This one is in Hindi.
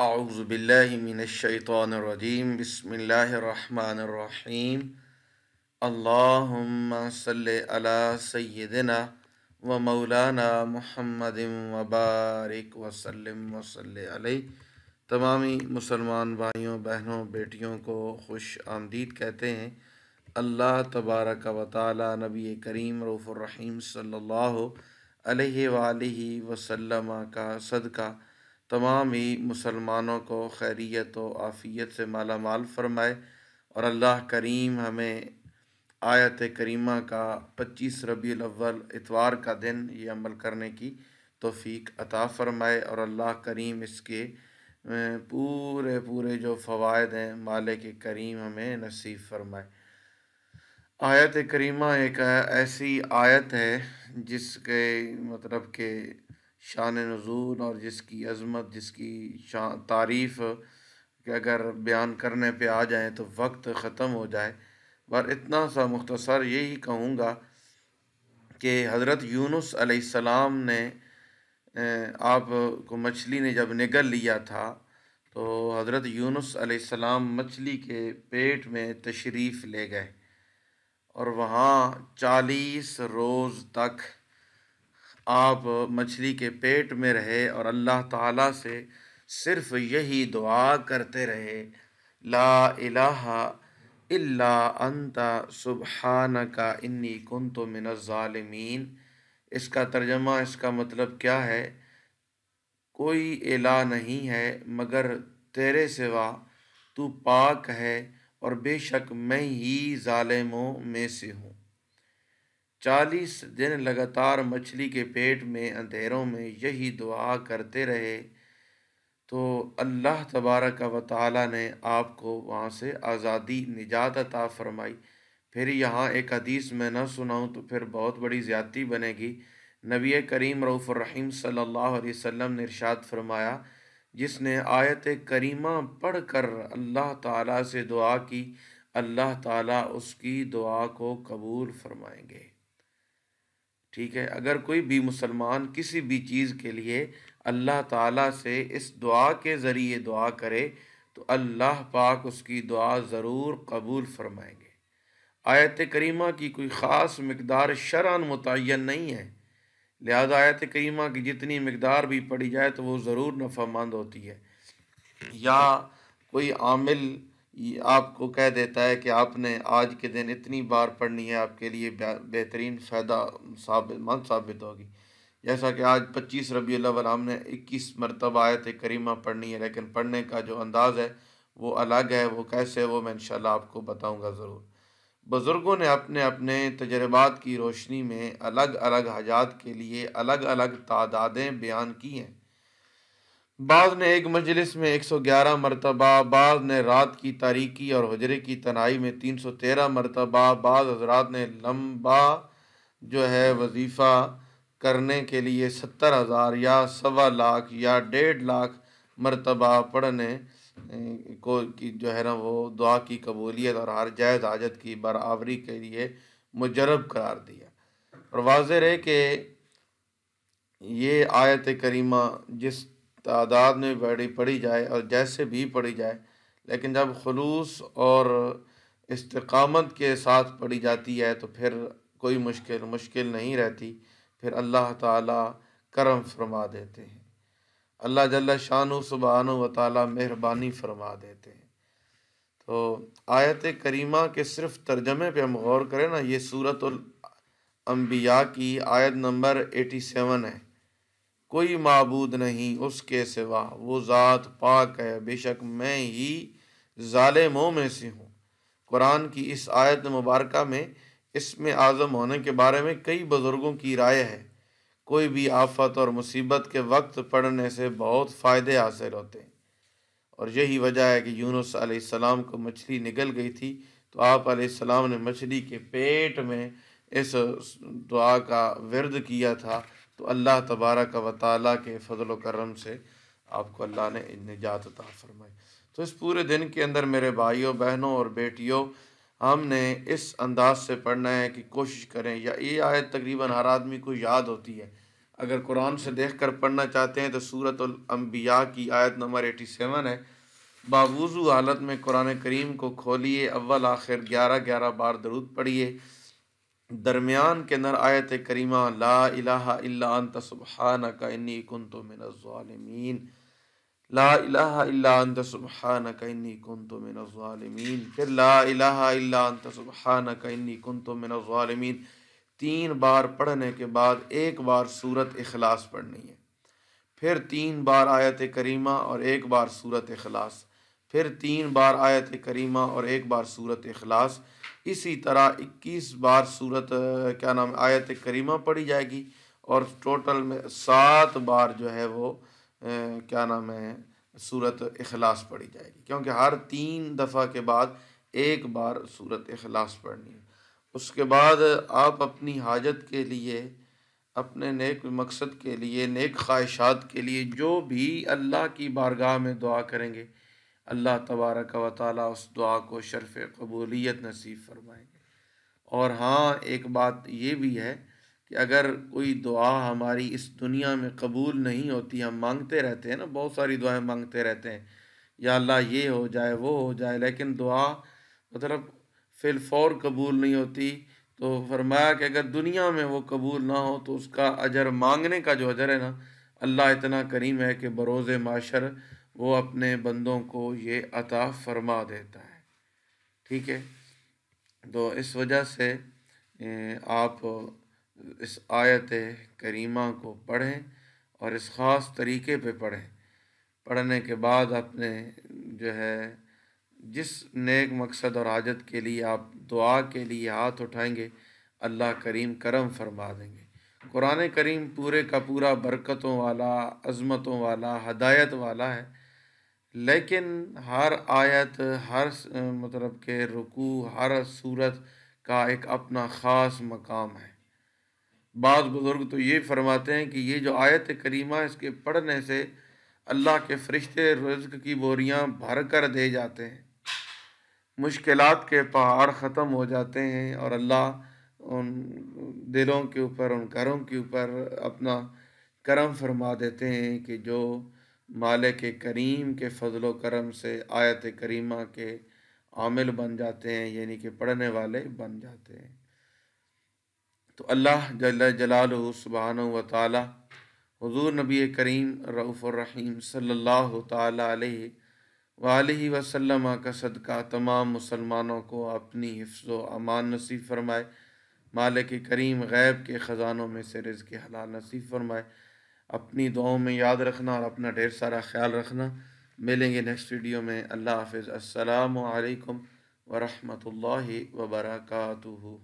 आउज़बिल्लिमिनशैतानरजीम बसमीम अल्लाहुम्मा सल्लि अला सय्यिदिना व मौलाना मुहम्मद वबारिक वसल्लम वसल्लि अलैहि तमामी मुसलमान भाइयों, बहनों, बेटियों को खुश आमदीद कहते हैं। अल्लाह तबारक व ताली नबी करीम रऊफ़ुर्रहीम सल्लल्लाहु अलैहि वसल्लम का सदका तमाम ही मुसलमानों को खैरियत व आफ़ियत से माला माल फरमाए और अल्लाह करीम हमें आयत करीमा का 25 रबी अव्वल इतवार का दिन ये अमल करने की तोफ़ी अता फ़रमाए और अल्लाह करीम इसके पूरे पूरे जो फ़वाद हैं माल के करीम हमें नसीब फरमाए। आयत करीमा एक ऐसी आयत है जिसके मतलब के शान नज़ूल और जिसकी अज़मत, जिसकी शान तारीफ़ कि अगर बयान करने पे आ जाए तो वक्त ख़त्म हो जाए। पर इतना सा मुख्तसर यही कहूँगा कि हज़रत यूनुस अलैहिस्सलाम ने आप को मछली ने जब निगल लिया था तो हज़रत यूनुस अलैहिस्सलाम मछली के पेट में तशरीफ़ ले गए और वहाँ चालीस रोज़ तक आप मछली के पेट में रहे और अल्लाह ताला से सिर्फ़ यही दुआ करते रहे, ला इलाहा इल्ला अंता सुबहान का इन्नी कुन तो मिनज़ालमीन इसका तर्जमा, इसका मतलब क्या है? कोई इला नहीं है, मगर तेरे सिवा तू पाक है और बेशक मैं ही ालिमों में से हूँ। चालीस दिन लगातार मछली के पेट में, अंधेरों में यही दुआ करते रहे तो अल्लाह तबारक व ताली ने आपको वहाँ से आज़ादी, निजात अता फरमाई। फिर यहाँ एक हदीस में न सुनाऊँ तो फिर बहुत बड़ी ज़्यादती बनेगी। नबी करीम रऊफ़ुर्रहीम सल्लल्लाहु अलैहि ने इरशाद फरमाया, जिसने आयत करीमा पढ़ कर अल्लाह ताला से दुआ की, अल्लाह ताला उसकी दुआ को कबूल फरमाएँगे। ठीक है? अगर कोई भी मुसलमान किसी भी चीज़ के लिए अल्लाह ताला से इस दुआ के ज़रिए दुआ करे तो अल्लाह पाक उसकी दुआ ज़रूर कबूल फरमाएँगे। आयत करीमा की कोई ख़ास मकदार शरान मुतन नहीं है। लिहाजा आयत करीमा की जितनी मकदार भी पढ़ी जाए तो वो ज़रूर नफ़ामंद होती है। या कोई आमिल आपको कह देता है कि आपने आज के दिन इतनी बार पढ़नी है, आपके लिए बेहतरीन फ़ायदा साबित, मंद साबित होगी। जैसा कि आज पच्चीस रबी अव्वल हमने इक्कीस मरतबा आयत करीमा पढ़नी है, लेकिन पढ़ने का जो अंदाज़ है, वो अलग है, वो कैसे वो मैं इंशाल्लाह आपको बताऊँगा ज़रूर। बुज़ुर्गों ने अपने अपने तजर्बात की रोशनी में अलग अलग हजात के लिए अलग अलग तादादें बयान की हैं। बाद ने एक मजलिस में 111 मरतबा, बाद ने रात की तारीकी और हजरे की तनाई में 313 मरतबा, बाद हजरात ने लंबा जो है वजीफ़ा करने के लिए सत्तर हज़ार या सवा लाख या डेढ़ लाख मरतबा पढ़ने को की जो है ना वो दुआ की कबूलियत और हर जायज़ हाजत की बराबरी के लिए मुजरब करार दिया। और वाज रहे कि ये आयत करीमा जिस तादाद में बड़ी, पढ़ी जाए और जैसे भी पढ़ी जाए, लेकिन जब खलूस और इस्तकामत के साथ पढ़ी जाती है तो फिर कोई मुश्किल मुश्किल नहीं रहती। फिर अल्लाह ताला करम फरमा देते हैं। अल्लाह जल्ला शान सुबहान व ताली मेहरबानी फरमा देते हैं। तो आयत करीमा के सिर्फ़ तर्जमे पे हम गौर करें ना, ये सूरत अम्बिया की आयत नंबर एटी सेवन है। कोई मबूद नहीं उसके सिवा। वो ज़ात पाक है, बेशक मैं ही ालिमों में से हूँ। कुरान की इस आयत मुबारक में, इसमें आज़म होने के बारे में कई बुज़ुर्गों की राय है। कोई भी आफत और मुसीबत के वक्त पढ़ने से बहुत फ़ायदे हासिल होते हैं। और यही वजह है कि यूनुस अलैहिस्सलाम को मछली निकल गई थी तो आप अलैहिस्सलाम ने मछली के पेट में इस दुआ का विरद किया था। तो अल्लाह तबारक व ताली के फजल करम से आपको अल्लाह ने निजात अता फरमाई। तो इस पूरे दिन के अंदर मेरे भाइयों, बहनों और बेटियों, हमने इस अंदाज से पढ़ना है कि कोशिश करें, या ये आयत तकरीबन हर आदमी को याद होती है। अगर कुरान से देख कर पढ़ना चाहते हैं तो सूरत अम्बिया की आयत नंबर एटी सेवन है। बावजू हालत में कुरान करीम को खोलिए, अव्वल, आखिर ग्यारह ग्यारह बार दरूद पढ़िए। दरमियान के अंदर आयत करीमा, ला इलाहा इल्ला अंत सुबहान का इन्नी कुन तो मिनज़ालिमीन ला इलाहा इल्ला अंत सुबहान का इन्नी कुन मिनज़ालिमीन फिर ला इलाहा इल्ला अंत सुबहान का इन्नी कुन तो मिनज़ालिमीन तीन बार पढ़ने के बाद एक बार सूरत इखलास पढ़नी है। फिर तीन बार आयत करीमा और एक बार सूरत इखलास। फिर तीन बार आयत करीमा और एक बार सूरत अखलास इसी तरह इक्कीस बार सूरत क्या नाम आयत करीमा पढ़ी जाएगी और टोटल में सात बार जो है वो क्या नाम है, सूरत अखलास पढ़ी जाएगी। क्योंकि हर तीन दफ़ा के बाद एक बार सूरत अखलास पढ़नी है। उसके बाद आप अपनी हाजत के लिए, अपने नेक मकसद के लिए, नेक ख्वाहिशात के लिए जो भी अल्लाह की बारगाह में दुआ करेंगे अल्लाह तबारक व ताली उस दुआ को शरफ़ कबूलियत नसीब फरमाएँगे। और हाँ एक बात ये भी है कि अगर कोई दुआ हमारी इस दुनिया में कबूल नहीं होती, हम मांगते रहते हैं ना, बहुत सारी दुआएँ मांगते रहते हैं, या अल्लाह ये हो जाए, वो हो जाए, लेकिन दुआ मतलब फिल फ़ौर कबूल नहीं होती तो फरमाया कि अगर दुनिया में वो कबूल ना हो तो उसका अजर मांगने का जो अजर है ना, अल्लाह इतना करीम है कि बरोज़ माशर वो अपने बंदों को ये अता फरमा देता है। ठीक है? तो इस वजह से आप इस आयत करीमा को पढ़ें और इस ख़ास तरीके पे पढ़ें। पढ़ने के बाद अपने जो है, जिस नेक मकसद और हाजत के लिए आप दुआ के लिए हाथ उठाएँगे, अल्लाह करीम करम फरमा देंगे। कुरान करीम पूरे का पूरा बरकतों वाला, अज़मतों वाला, हदायत वाला है। लेकिन हर आयत, हर मतलब के रुकू, हर सूरत का एक अपना ख़ास मकाम है। बाद बुज़ुर्ग तो ये फरमाते हैं कि ये जो आयत करीमा इसके पढ़ने से अल्लाह के फ़रिश्ते रज़्क की बोरियाँ भर कर दे जाते हैं। मुश्किलात के पहाड़ ख़त्म हो जाते हैं और अल्लाह उन दिलों के ऊपर, उन घरों के ऊपर अपना करम फरमा देते हैं कि जो मालिक करीम के फजल करम से आयत करीमा के आमिल बन जाते हैं, यानी कि पढ़ने वाले बन जाते हैं। तो अल्लाह जल जलाल सुबहान व ताली, हुजूर नबी करीम रऊफ़ुररहीम सल्लल्लाहु ताला अलैहि का सदका तमाम मुसलमानों को अपनी हिफ्ज़ अमान नसीब फरमाए। मालिक करीम गैब के ख़जानों में से रिज़ के हलाल नसीब फरमाए। अपनी दुआओं में याद रखना और अपना ढेर सारा ख्याल रखना। मिलेंगे नेक्स्ट वीडियो में। अल्लाह हाफिज़। अस्सलाम वालेकुम वरहमतुल्लाहि वबरकातुहू